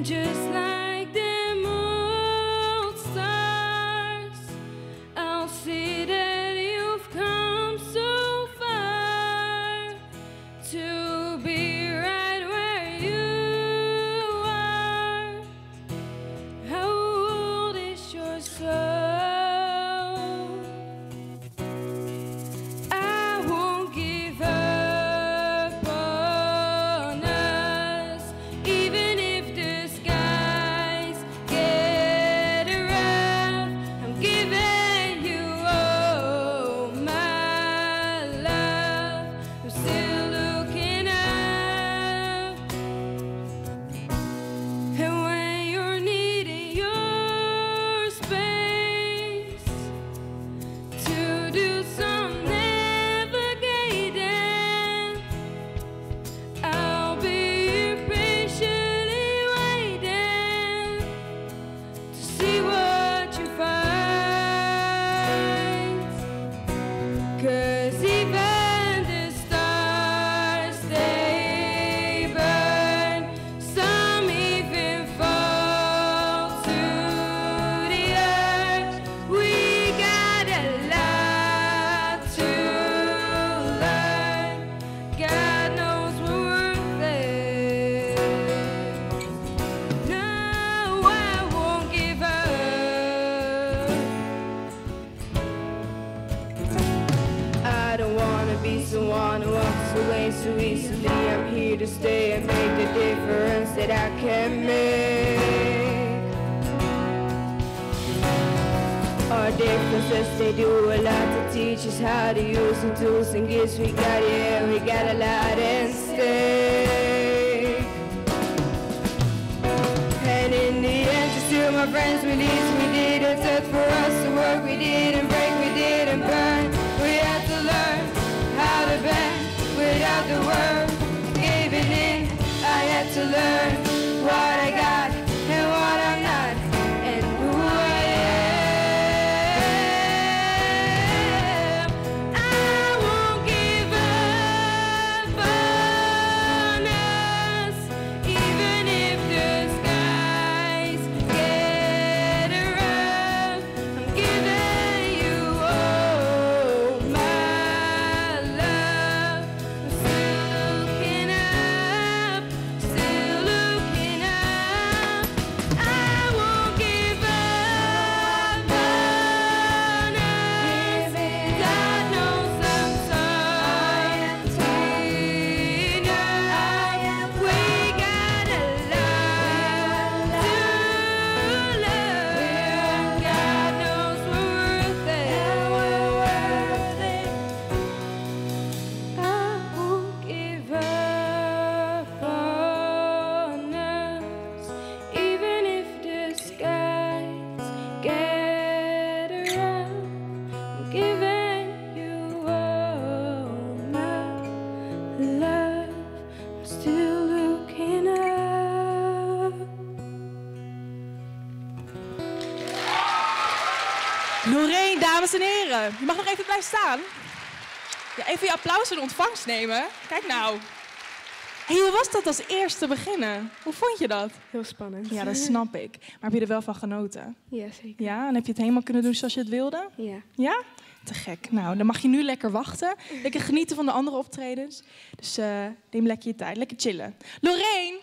And so easily. I'm here to stay and make the difference that I can make. Our differences, they do a lot to teach us how to use the tools and gifts we got. Yeah, we got a lot at stake. And in the end, to my friends, we least we did a touch for us Lorraine, dames en heren. Je mag nog even blijven staan. Ja, even je applaus in ontvangst nemen. Kijk nou. Hey, hoe was dat als eerste beginnen? Hoe vond je dat? Heel spannend. Ja, dat snap ik. Maar heb je er wel van genoten? Ja, zeker. Ja, en heb je het helemaal kunnen doen zoals je het wilde? Ja. Ja? Te gek. Nou, dan mag je nu lekker wachten. Lekker genieten van de andere optredens. Dus eh, neem lekker je tijd. Lekker chillen. Lorraine,